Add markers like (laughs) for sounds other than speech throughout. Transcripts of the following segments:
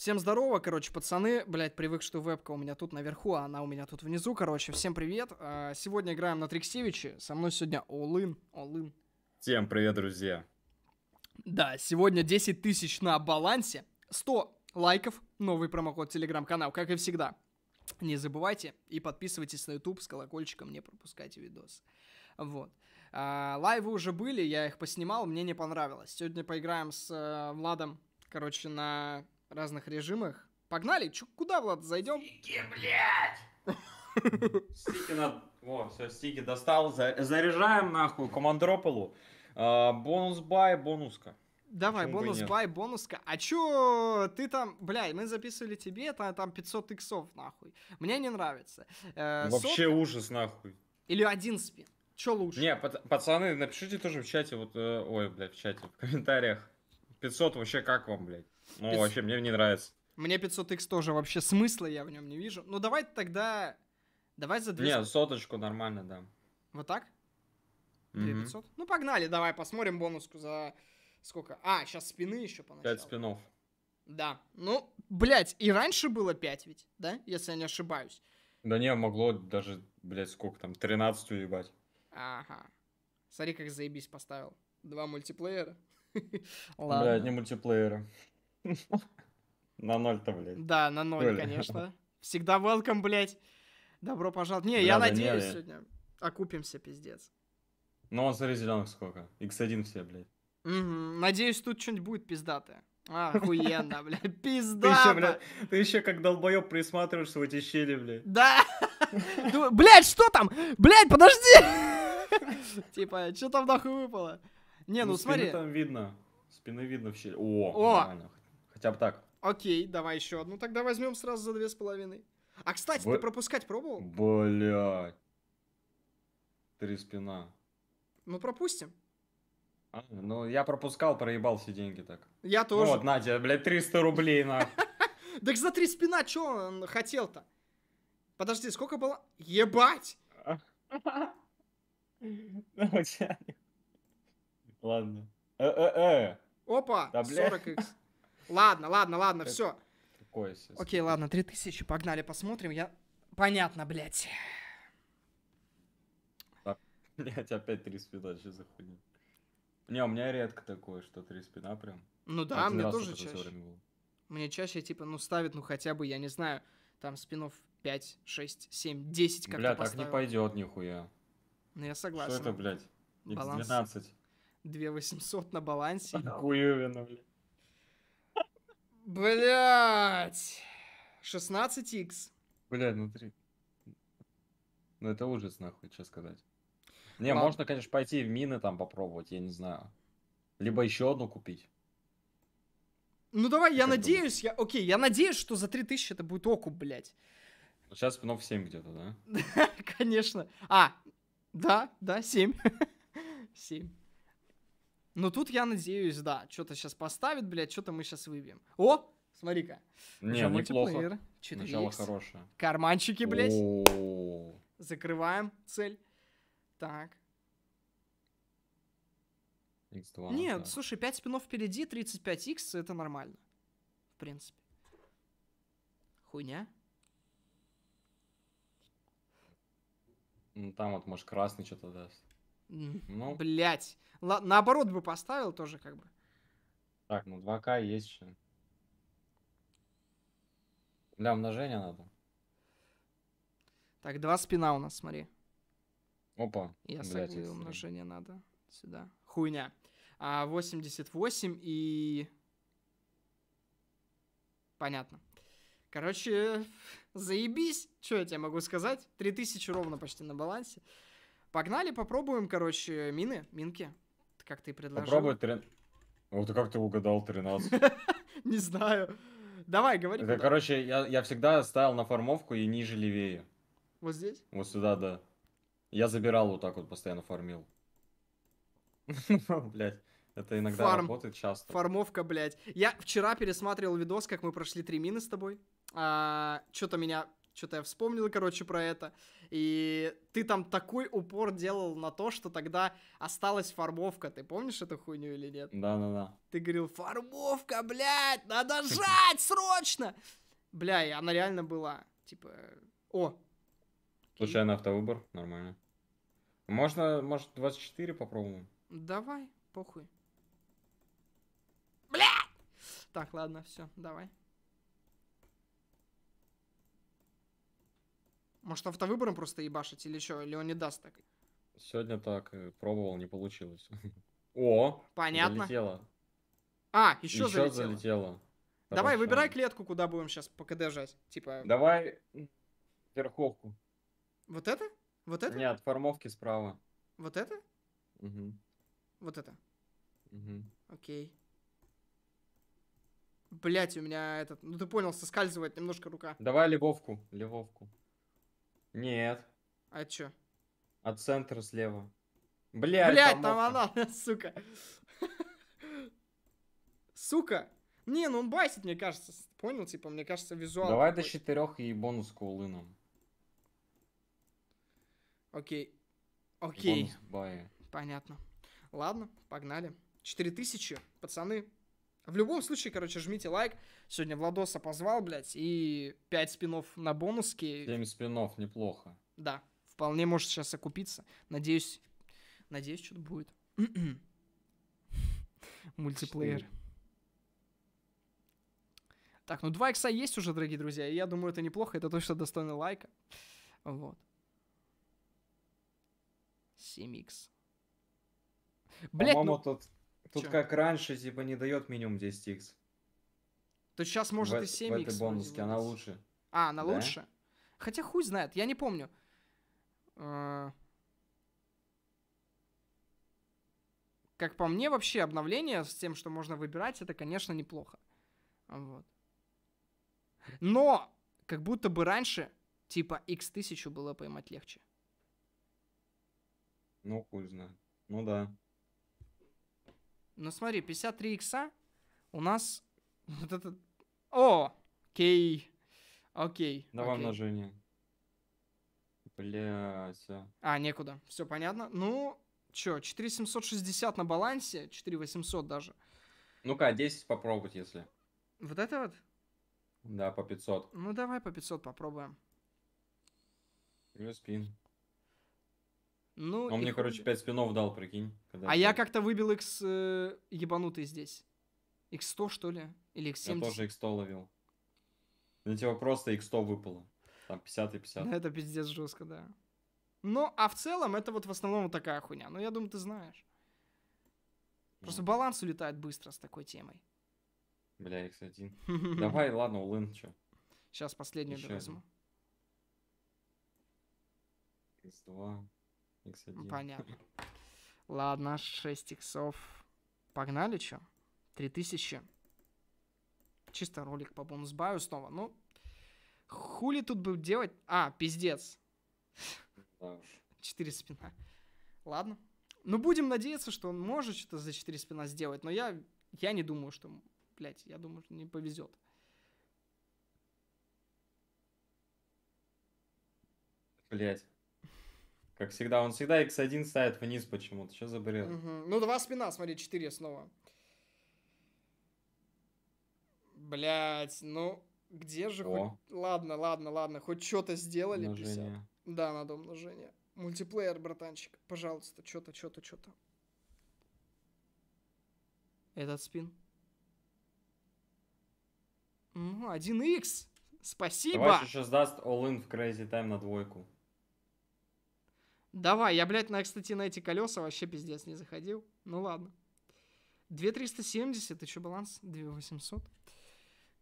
Всем здорово, короче, пацаны. Блять, привык, что вебка у меня тут наверху, а она у меня тут внизу, короче. Всем привет. А, Сегодня играем на Триксевиче. Со мной сегодня Олын. Олын. Всем привет, друзья. Да, сегодня 10 тысяч на балансе. 100 лайков. Новый промокод Телеграм-канал, как и всегда. Не забывайте и подписывайтесь на YouTube с колокольчиком, не пропускайте видос. Вот. А, лайвы уже были, я их поснимал, мне не понравилось. Сегодня поиграем с э, Владом, короче, на разных режимах. Погнали? Чё, куда, Влад, зайдем? Стики, блядь! Стики на... Во, все, стики достал. За- Заряжаем нахуй командрополу. А, бонус бай, бонуска. Давай, Почему бонус бай, бонуска. А чё ты там, бля, мы записывали тебе, та- там 500 иксов, нахуй. Мне не нравится. Э, Вообще сотка ужас, нахуй. Или один спин? Чё лучше? Не, пац- пацаны, напишите тоже в чате, вот, э, ой, блядь, в чате, в комментариях. 500 вообще как вам, блядь? Ну, 500. вообще, мне не нравится. Мне 500 икс тоже вообще смысла я в нем не вижу. Ну давай тогда, давай за 200. Не, соточку нормально, да. Вот так? Мгм. 2500? Ну погнали, давай посмотрим бонуску за сколько. А, сейчас спины еще поначалу. Пять спинов. Да. Ну, блядь, и раньше было 5 ведь, да? Если я не ошибаюсь. Да не, могло даже, блядь, сколько там, 13 уебать. Ага. Смотри, как заебись поставил. Два мультиплеера. (laughs) Блядь, Ладно. не мультиплеера. На ноль-то, блядь. Да, на ноль, конечно. Всегда welcome, блядь. Добро пожаловать. Не, Бля, я да не, надеюсь я- сегодня окупимся, пиздец. Ну, он, смотри, зеленых сколько. X1 все, блядь. Мгм. Надеюсь, тут что-нибудь будет пиздатое. А, (laughs) охуенно, блядь, Ты еще, пиздато. блядь, ты еще как долбоеб присматриваешься в эти щели, блядь. Да. (laughs) Блядь, что там? Блядь, подожди. (laughs) Типа, что там нахуй выпало? Не, ну спины смотри. там видно. Спины видно в щели. О, О! Хотя бы так. Окей, давай еще одну. Тогда возьмем сразу за две с половиной. А, кстати, ты Вы- пропускать пробовал? Блядь. Три спина. Ну, пропустим. А, ну, я пропускал, проебал все деньги так. Я тоже. вот, Надя, блядь, 300 рублей на. (laughs) Так за три спина что он хотел-то? Подожди, сколько было? Ебать! (laughs) Ладно. Э-э-э. Опа, Да, бля. 40 икс. Ладно, ладно, ладно, Это- все. Какое. Окей, ладно, 3000, погнали, посмотрим. Я... Понятно, блядь. (laughs) Блять, опять три спина, что за хуйня? Не, у меня редко такое, что три спина прям. Ну да, Один мне тоже чаще. Мне чаще, типа, ну, ставит, ну, хотя бы, я не знаю, там спинов 5, 6, 7, 10 как-то Бля, так не поставил. пойдет нихуя. Ну, я Что согласен. это, блядь? Баланс. X12. 2800 на балансе. Хуевина, блядь. Блять. 16х. Блядь, ну три. Ну это ужас, нахуй, что сказать. Не, Ладно. можно, конечно, пойти в мины там попробовать, я не знаю. Либо еще одну купить. Ну давай, я Как надеюсь, я, окей, я надеюсь, что за 3000 это будет окуп, блядь. Ну, Сейчас спинов 7 где-то, да? (laughs) Конечно. А, да, да, 7. 7. (laughs) Ну тут я надеюсь, да, что-то сейчас поставит, блядь, что-то мы сейчас выбьем. О, смотри-ка. Не, Уже неплохо. мультиплеер. Начало 4х. хорошее. Карманчики, блядь. О, Закрываем цель. Так. X2. Нет, да. слушай, 5 спинов впереди, 35х, это нормально. В принципе. Хуйня. Ну там вот, может, красный что-то даст. Ну, Блять. Наоборот бы поставил тоже как бы. так, ну 2К есть еще. Для умножения надо. Так, два спина у нас, смотри. Опа. Я согласен, X3. умножение надо. Сюда. Хуйня. А 88 и... Понятно. Короче, (laughs) заебись. Что я тебе могу сказать? 3000 ровно почти на балансе. Погнали, попробуем, короче, мины, минки. Как ты предложил. Попробуй трен... Вот и как ты угадал 13? (laughs) Не знаю. Давай, говори. Это, короче, я, я всегда ставил на формовку и ниже левее. Вот здесь? Вот сюда, да. Я забирал вот так вот, постоянно фармил. (laughs) Блять, это иногда Фарм. работает часто. Формовка, блядь. Я вчера пересматривал видос, как мы прошли три мины с тобой. Что-то меня Что-то я вспомнил, короче, про это. И ты там такой упор делал на то, что тогда осталась фарбовка. Ты помнишь эту хуйню или нет? Да-да-да. Ты говорил, фарбовка, блядь, надо жать срочно! Бля, и она реально была. Типа, о. Случайно автовыбор, нормально. Можно, может, 24 попробуем? Давай, похуй. Бля! Так, ладно, все, давай. Может, автовыбором просто ебашить или что? Или он не даст так? Сегодня так э, пробовал, не получилось. (laughs) О, Понятно. залетело. А, еще, Еще залетело. залетело. Давай, Хорошо. выбирай клетку, куда будем сейчас по КД жать. Типа, Давай верховку. вот это? Вот это? Нет, формовки справа. Вот это? Мгм, Вот это? мгм. Окей. Блять, у меня этот... Ну ты понял, соскальзывает немножко рука. Давай левовку, левовку. Нет, А чё? от центра слева. Блядь, Блять, там она, (laughs) сука. Сука. Не, ну он басит, мне кажется. Понял, типа, мне кажется, визуал. Давай до четырех и бонус к улынам. Окей. Окей. Понятно. Ладно, погнали. 4000, пацаны. В любом случае, короче, жмите лайк. Сегодня Владоса позвал, блядь, и 5 спинов на бонуске. 7 спинов, неплохо. Да, вполне может сейчас окупиться. Надеюсь, надеюсь, что-то будет. (clears throat) Мультиплеер. Так, ну 2 икса есть уже, дорогие друзья, и я думаю, это неплохо, это точно достойно лайка. Вот. 7 икс. Блять, ну, тут, тут чё? как раньше, типа, не дает минимум 10x. то сейчас может в, и э- 7 в этой бонуске, она лучше. А, она Да? лучше? Хотя хуй знает, я не помню. Э, Как по мне, вообще обновление с тем, что можно выбирать, это, конечно, неплохо. Вот. Но, как будто бы раньше, типа, x1000 было поймать легче. Ну, хуй знает. Ну да. Ну смотри, 53 икса у нас (laughs) вот этот... О! Окей. Окей. Давай окей. умножение. Бля, всё. А, некуда. Все понятно. Ну, чё, 4760 на балансе, 4800 даже. Ну-ка, 10 попробовать, если. Вот это вот? Да, по 500. Ну, давай по 500 попробуем. Плюс спин. Ну, Он и мне, короче, бы- 5 спинов дал, прикинь. А я как-то выбил X э, ебанутый здесь. X100, что ли? Или Я X70? тоже x100 ловил. На тебя просто x100 выпало. Там 50 и 50. Да, это пиздец жестко, да. Ну, а в целом, это вот в основном вот такая хуйня. Ну, я думаю, ты знаешь. Просто Ну, баланс улетает быстро с такой темой. Бля, x1. (laughs) Давай, ладно, улын, чё. Сейчас последнюю возьму. x2, x1. Понятно. Ладно, 6 иксов. Погнали, чё? 3000. Чисто ролик по бонус баю снова. Ну, хули тут бы делать? А, пиздец. Да. 4 спина. Ладно. Ну, будем надеяться, что он может что-то за 4 спина сделать. Но я, я не думаю, что... Блять, я думаю, что не повезет. Блять. Как всегда, он всегда x1 ставит вниз почему-то. Что за бред? Ну, два спина, смотри, 4 снова. Блять, ну, где же О. хоть... Ладно, ладно, ладно, хоть что-то сделали. 50. Умножение. Да, надо умножение. Мультиплеер, братанчик, пожалуйста, что-то, что-то, что-то. Этот спин. Ну, 1х. Спасибо. Давай еще даст all-in в Crazy Time на двойку. Давай, я, блядь, на, кстати, на эти колеса вообще пиздец не заходил. Ну ладно. 2370, еще баланс 2800.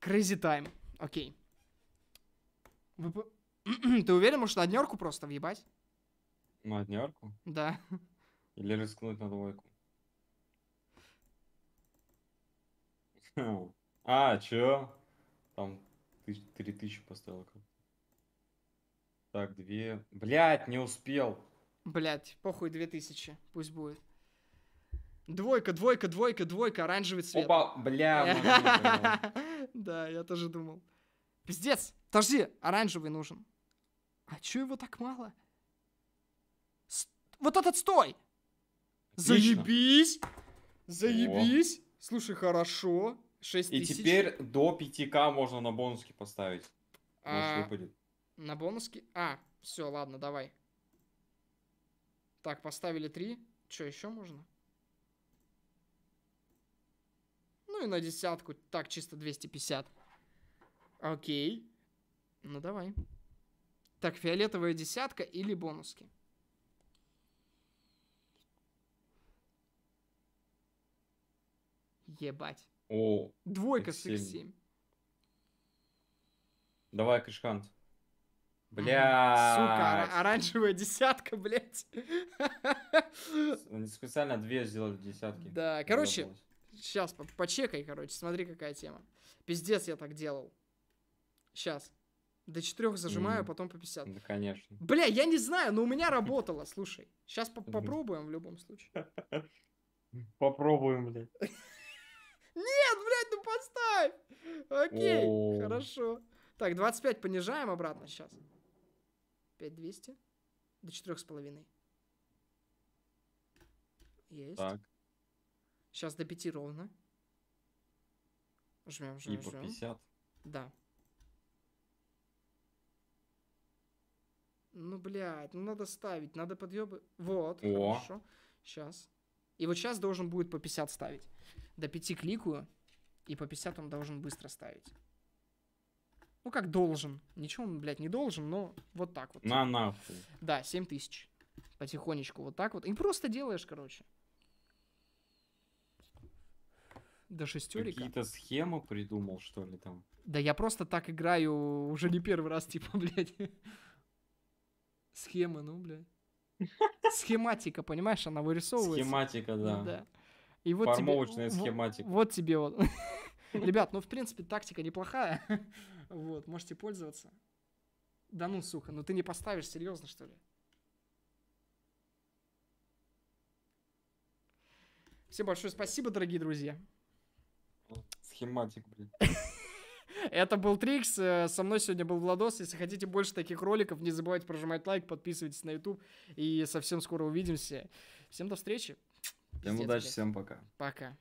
Crazy time. Окей. Вы (clears throat) Ты уверен, может, на однерку просто въебать? Ну, однерку? Да. Или рискнуть на двойку? (laughs) А, чё? Там тысяч, три тысячи поставил. как-то. Так, две. Блять, не успел. Блять, похуй 2000, пусть будет. Двойка, двойка, двойка, двойка, оранжевый цвет. Опа, бля. (laughs) Да, я тоже думал. Пиздец. Подожди, оранжевый нужен. А чё его так мало? Вот этот стой! Заебись! Заебись! Слушай, хорошо. 6 И тысяч. теперь до 5к можно на бонуски поставить. А, Может выпадет. на бонуски? А, все, ладно, давай. Так, поставили 3. Что еще можно? Ну и на десятку. Так, чисто 250. Окей. Ну давай. Так, фиолетовая десятка или бонуски? Ебать. О, Двойка с X7. X7. давай, Кришкант. Бля. Сука, ора- оранжевая десятка, блядь. (laughs) Они специально две сделали десятки. Да, короче. Сейчас, почекай, короче, смотри, какая тема. Пиздец, я так делал. Сейчас. До четырех зажимаю, Мгм. потом по 50. Да, конечно. Бля, я не знаю, но у меня работало, слушай. Сейчас попробуем в любом случае. (laughs) Попробуем, блядь. (laughs) Нет, блядь, ну поставь! Окей, хорошо. Так, 25 понижаем обратно сейчас. 5200. До четырех с половиной. Есть. Так, Сейчас до 5 ровно. Жмем, и жмем, по жмем. 50. Да. Ну, блядь, ну надо ставить, надо подъебы. Вот, О. хорошо. Сейчас. И вот сейчас должен будет по 50 ставить. До 5 кликаю, и по 50 он должен быстро ставить. Ну, как должен. Ничего он, блядь, не должен, но вот так вот. На нахуй. Да, 7 тысяч. Потихонечку вот так вот. И просто делаешь, короче. До шестерика. Какие-то схемы придумал, что ли, там? Да я просто так играю уже не первый раз, (laughs) типа, блядь. Схема, ну, блядь. Схематика, понимаешь, она вырисовывается. Схематика, Ну да. И вот Формовочная тебе, схематика. Вот тебе вот. (laughs) Ребят, ну, в принципе, тактика неплохая. (laughs) Вот, можете пользоваться. Да ну, сука, ну ты не поставишь, серьезно, что ли? Всем большое спасибо, дорогие друзья. Схематик, блин. (laughs) Это был Трикс. э, Со мной сегодня был Владос. Если хотите больше таких роликов, не забывайте прожимать лайк, подписывайтесь на YouTube. И совсем скоро увидимся. Всем до встречи. Всем Пиздец, удачи, блядь. всем пока. Пока.